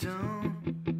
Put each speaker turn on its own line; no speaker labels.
Don't